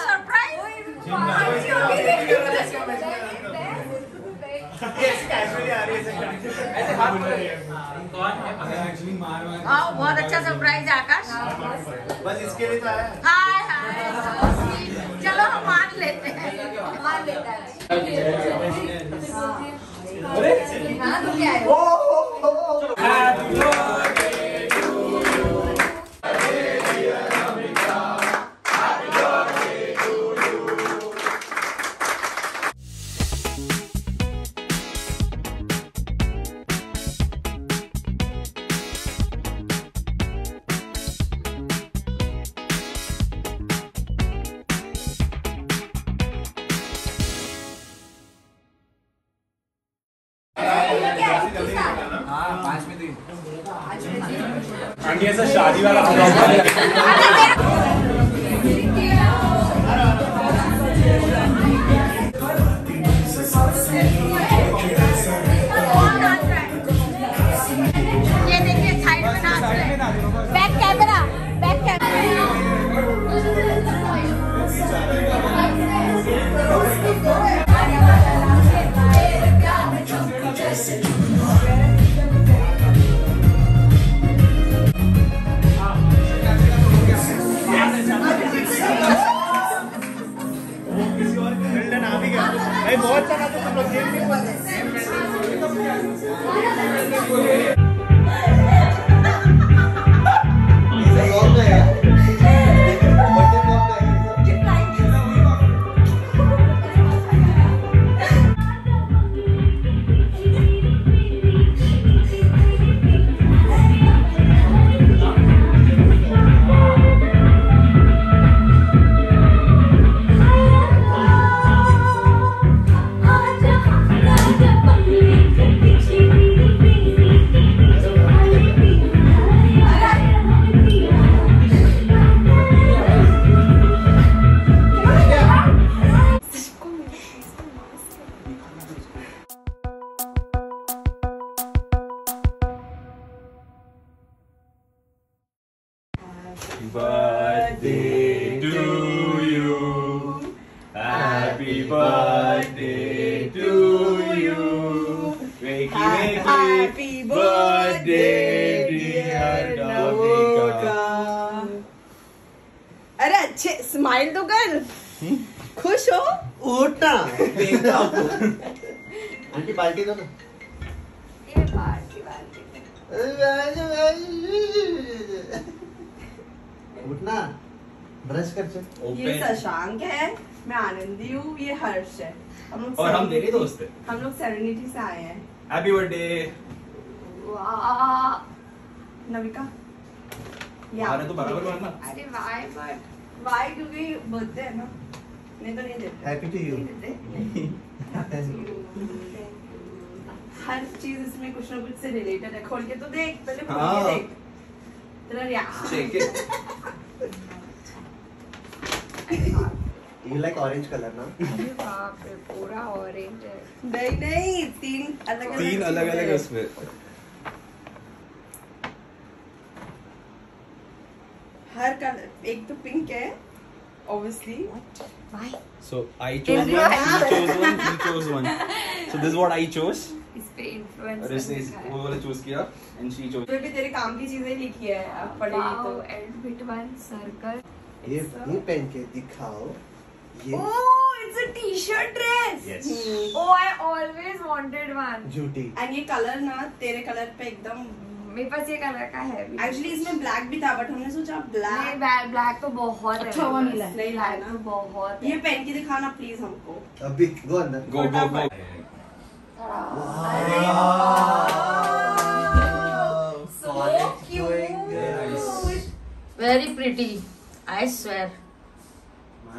Surprise हाँ बहुत अच्छा सरप्राइज़ है आकाश बस इसके लिए तो आया है। लेता है। हाँ तो क्या हाँ? शादी वाला birthday to you. Happy birthday to you. Wakey, wakey. Happy birthday, dear Navika. अरे अच्छे स्माइल तो कर खुश हो उठना आंटी पार्टी दो ना ये पार्टी पार्टी उठना ब्रश कर चल ये शशांक है मैं आनंदी हूँ ये हर्ष है। हम लोग और हम तेरे दोस्त हैं। हम लोग सेरेनिटी से आए हैं। हैप्पी बर्थडे वाह। नविका। ये। अरे तो बराबर मारना अरे वाई बट वाई क्योंकि बर्थडे है ना। नहीं तो नहीं देते। हैप्पी टू यू हर चीज़ इसमें कुछ ना कुछ से रिलेटेड है। खोल के तो देख पहले खोल हाँ। के देख तेरा reaction। You like orange colour ना बाप रे पूरा ऑरेंज है। नहीं नहीं तीन अलग अलग तीन अलग अलग चीज़ें। उसमें। हर कलर एक तो पिंक है obviously why So I chose one, he chose one, he chose one. So this is what I chose. इस पे इन्फ्लुएंस और इसने वो वाला चूज़ किया एंड शी चूज़ तो भी तेरे काम की चीज़ें लिखी है अब पढ़ेगी तो। and bit one circle. ये ये पहन के दिखाओ। ये। ओह it's a T-shirt dress Yes. Oh, I always wanted one. झूठी एंड ये कलर ना तेरे कलर पे एकदम मेरे पास ये कलर का है एक्चुअली इसमें ब्लैक भी था बट हमने सोचा ब्लैक ब्लैक ब्लैक तो बहुत अच्छा हुआ मिला नहीं लाया ना। बहुत ये पहन के दिखाना प्लीज़ हमको। अभी गो अंदर go go go very pretty I swear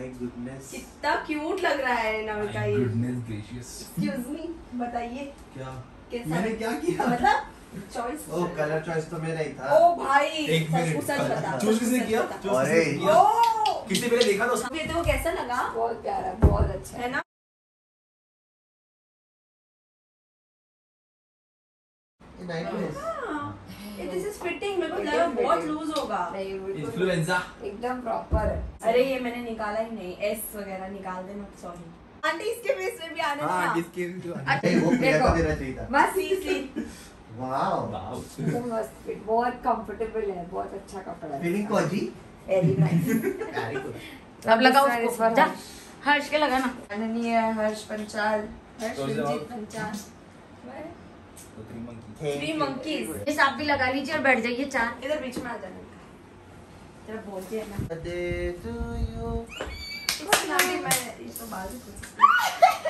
my goodness कितना क्यूट लग रहा है नविका ये। गुडनेस ग्रेशियस एक्सक्यूज मी बताइए। क्या? कैसा? मैंने क्या किया? मतलब चॉइस ओ कलर चॉइस तो मेरा ही था। ओ भाई एक मिनट। सच बता। चूज़ किसने किया? अरे। ओ! किसी पहले देखा था उसको? ये तो कैसा लगा? बहुत प्यारा बहुत अच्छा है ना? होगा। नहीं बिल्कुल इन्फ्लुएंजा एकदम प्रॉपर है अरे ये मैंने निकाला ही नहीं। एस वगैरह निकाल देना सॉरी आंटी इसके फेस में भी आने हाँ देना किसके नहीं वो को देना चाहिए था। बस सी सी वाओ वाओ एकदम मस्त fit, बहुत कंफर्टेबल है बहुत अच्छा कपड़ा है। फीलिंग वेरी नाइस अब उसको जा। हर्ष के लगा ना माननीय हर्ष पंचाल हर्ष तो। रंजीत पंचाल। थ्री मंकीज ये आप भी लगा लीजिए और बैठ जाइए चार। इधर बीच में आ जाना। है टू यू तो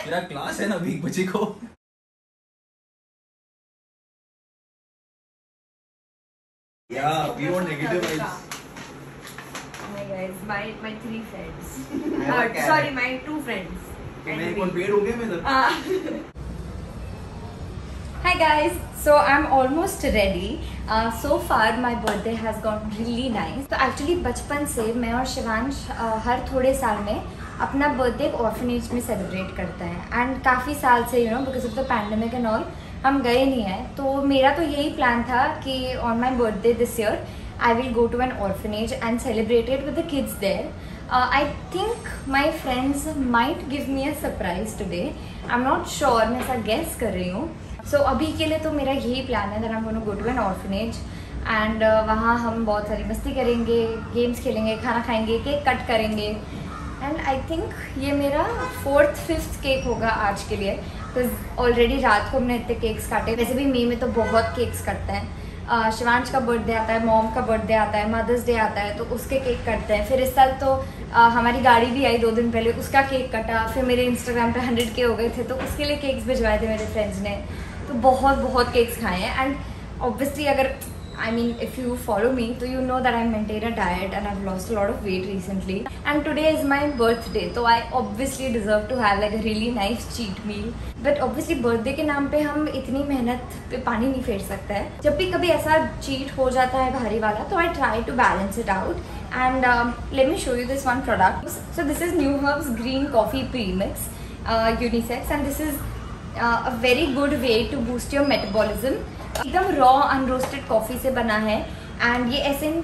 मेरा क्लास है ना अभी एक बजे को या we want negative vibes guys, my my three friends. Uh, sorry, my two friends. मैं And एक me. और पेड़ हो गया मैं इधर Hi guys, so I'm almost ready. Uh, so far my birthday has gone really nice. So actually बचपन से मैं और शिवांश uh, हर थोड़े साल में अपना बर्थडे ऑर्फनेज में सेलिब्रेट करते हैं। एंड काफ़ी साल से you know because of the pandemic and all हम गए नहीं हैं। तो मेरा तो यही प्लान था कि on my birthday this year I will go to an orphanage and celebrated with the kids there I think my friends might give me a surprise today I am not sure मैं ऐसा guess कर रही हूँ। So अभी के लिए तो मेरा यही प्लान है I'm going to go to an orphanage uh, वहाँ हम बहुत सारी मस्ती करेंगे गेम्स खेलेंगे खाना खाएँगे केक कट करेंगे. एंड आई थिंक ये मेरा फोर्थ फिफ्थ केक होगा आज के लिए. बिकॉज़ ऑलरेडी रात को हमने इतने केक्स काटे. वैसे भी मई में तो बहुत केक्स कटते हैं. अह, शिवांश का बर्थडे आता है मॉम का बर्थडे आता है मदर्स डे आता है तो उसके केक कटते हैं. फिर इस साल तो हमारी गाड़ी भी आई दो दिन पहले, उसका केक कटा, फिर मेरे इंस्टाग्राम पे हंड्रेड के हो गए थे तो उसके लिए केक्स भिजवाए थे मेरे फ्रेंड्स ने। तो बहुत बहुत केक्स खाए हैं एंड ऑब्वियसली अगर I mean if you follow me तो you know that I am maintain a diet and I lost lot of weight recently and today is my birthday तो I obviously deserve to have like really nice cheat meal but obviously birthday के नाम पे हम इतनी मेहनत पे पानी नहीं फेर सकता है। जब भी कभी ऐसा चीट हो जाता है भारी वाला तो I try to balance it out balance it out and let me show you this one product so this is new herbs green coffee premix unisex and this is a very good way to boost your metabolism एकदम raw unroasted coffee से बना है. And ये ऐसे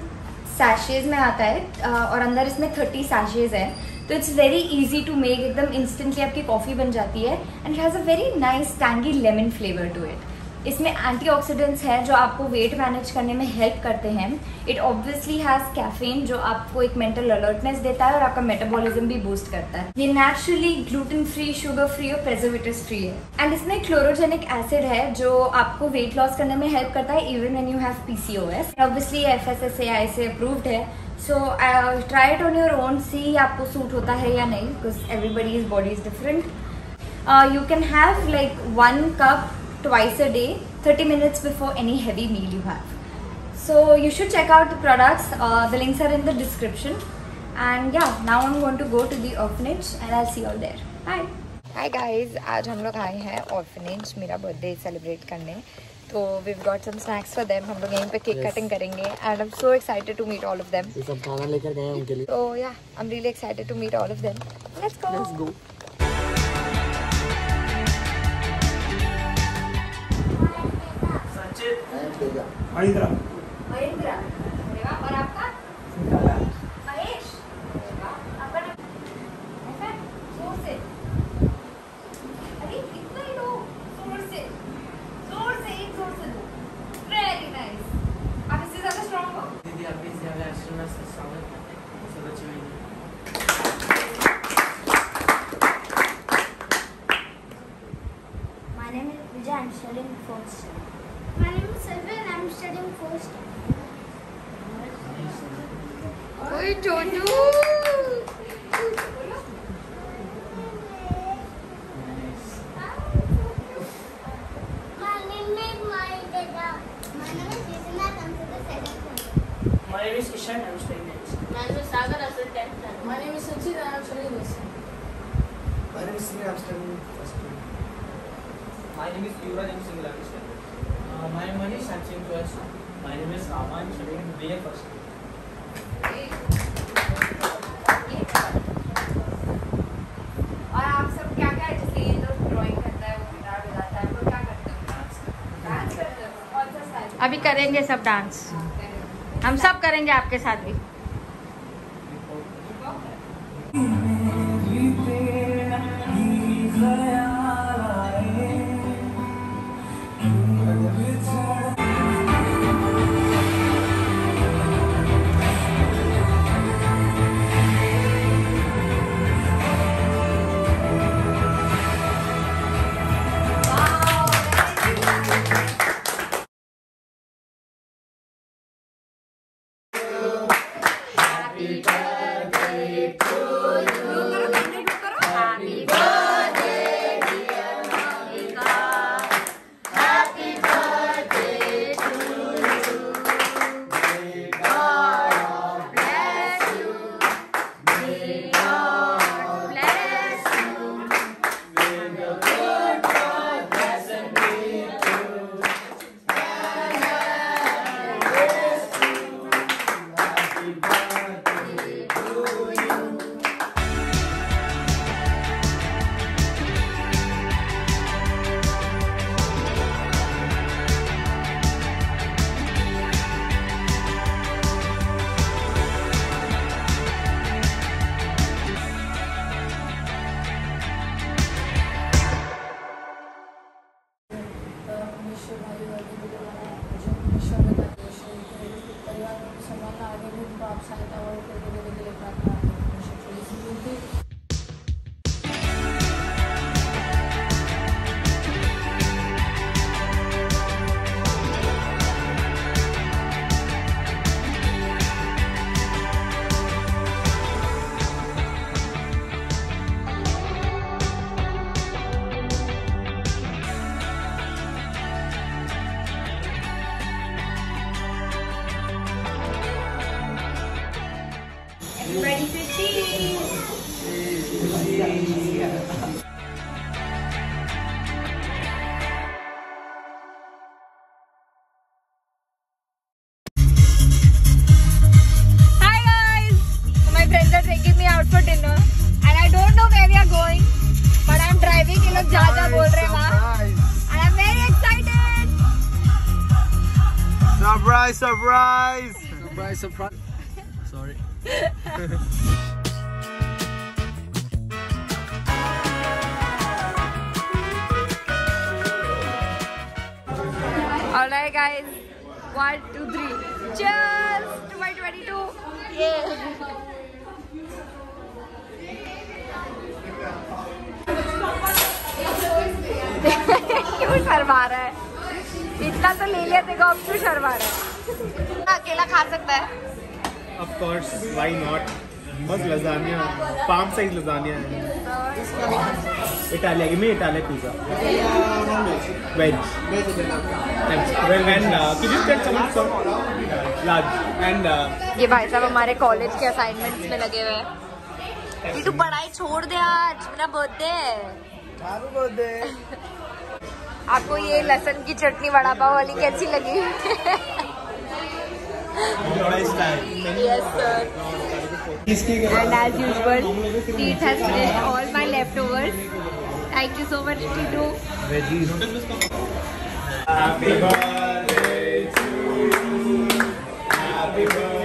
सैशेज में आता है अ, और अंदर इसमें थर्टी सैशेज है. तो it's very easy to make एकदम इंस्टेंटली आपकी कॉफ़ी बन जाती है. And it has a very nice tangy lemon flavour to it इसमें एंटीऑक्सीडेंट्स हैं जो आपको वेट मैनेज करने में हेल्प करते हैं. इट ऑब्वियसली हैज़ कैफीन जो आपको एक मेंटल अलर्टनेस देता है और आपका मेटाबॉलिज्म भी बूस्ट करता है. ये naturally gluten free sugar free और प्रेजर्वेटिव फ्री है. एंड इसमें क्लोरोजेनिक एसिड है जो आपको वेट लॉस करने में हेल्प करता है even when you have P C O S obviously FSSAI से अप्रूव्ड है. So I try it on your own see आपको सूट होता है या नहीं because everybody is body is different you can have like one cup twice a day 30 minutes before any heavy meal you have so you should check out the products uh, the links are in the description and yeah now i'm going to go to the orphanage and i'll see you all there bye hi guys आज हम लोग आए हैं orphanage मेरा birthday celebrate करने तो we got some snacks for them हम लोग यहीं पे केक कटिंग करेंगे and I am so excited to meet all of them सब खाना लेकर गए हैं उनके लिए तो yeah I am really excited to meet all of them let's go let's go Mahindra Mahindra ओए Joju My name is. I'm studying Ishan, I'm studying next. My name is Sagar. I'm studying tenth. My name is Sanchit and I'm studying this. My name is Sri. I'm studying first grade. My name is Yuvraj, I'm single understand. Uh, my name is Sachin first. My name is Rama, I'm studying BA first. और आप सब क्या क्या जैसे ये जो drawing करता है वो गिटार बजाता है वो क्या करते हो? डांस करते हो। कौन सा स्टाइल अभी करेंगे सब डांस हम सब करेंगे आपके साथ भी। Surprise! Surprise! Surprise! Surprise! Sorry. Alright guys, one, two, three. Cheers to my 22. Yeah. क्यों शर्मा रहा है इतना तो ले लिया देखो अब क्यों शर्मा रहा है अकेला खा सकता है। Of course, why not? बस लजानिया पाम साइज़ लजानिया है। Italia give me Italia pizza veg get some salt large? And uh, ये भाई साहब हमारे कॉलेज के असाइनमेंट्स में लगे हुए हैं। ये तू पढ़ाई छोड़ दे आज मेरा बर्थडे है। आपको ये लहसुन की चटनी वड़ा पाव वाली कैसी लगी? yes, sir. And as usual, Teet has finished all my leftovers. Thank you so much, Tito. Happy birthday to you. Happy birthday.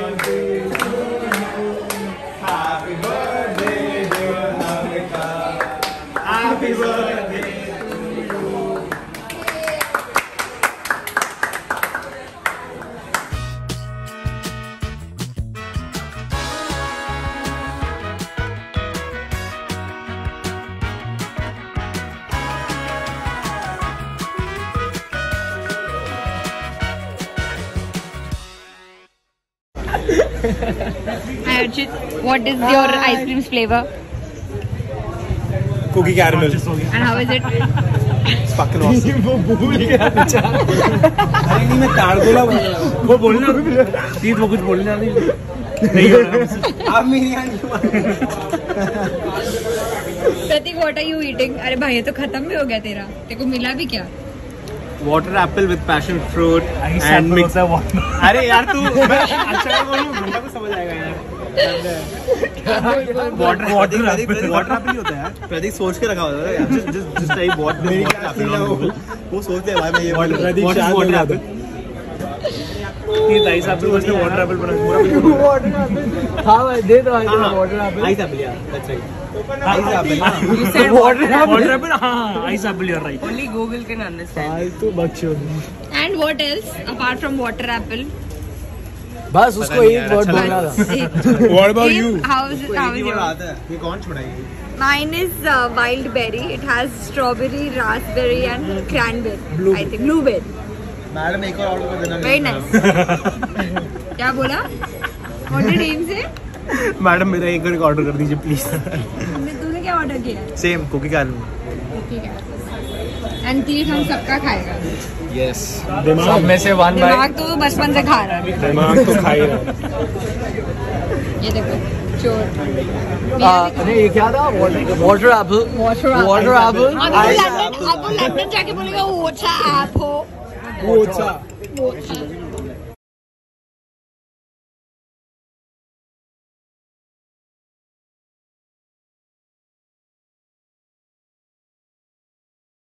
Hi Archit, what is your ice cream's flavor? Cookie caramel and how is it? fucking awesome वो भूल गया। अरे नहीं मैं तारगोला बोल रहा हूँ। वो बोलना प्लीज़ वो कुछ बोलना नहीं नहीं आप मेरी यहाँ प्रतीक what are you eating? अरे भाई ये तो खत्म भी हो गया तेरा। तेरे को मिला भी क्या? Water apple with passion fruit and mix अरे यार तू अच्छा बोलूँ घंटा को समझ आएगा यार। Water water apple water apple होता है यार। प्रतीक सोच के रखा होता है। क्या apple फील है on वो। सोचते हैं भाई मैं ये वाटर बोलूँ। बस उसको एक वर्ड बोलना था। व्हाट इट ये कौन छुड़ाएगी? Mine is wild berry it has strawberry raspberry and cranberry I think blueberry madam एक और ऑर्डर कर देना Very nice. क्या बोला? Did Aim say? मैडम मेरा एक और ऑर्डर कर दीजिए प्लीज़ हमने तूने क्या ऑर्डर किया? सेम कुकी है. And तीर हम सबका खाएगा. यस सब में से वन दिमाग तो बचपन से खा रहा है. दिमाग तो खा ही रहा ये देखो चोर. अरे ये क्या था water apple water apple London अब लंदन जाके बोलेगा वो अच्छा ऐप हो वो अच्छा वो अच्छा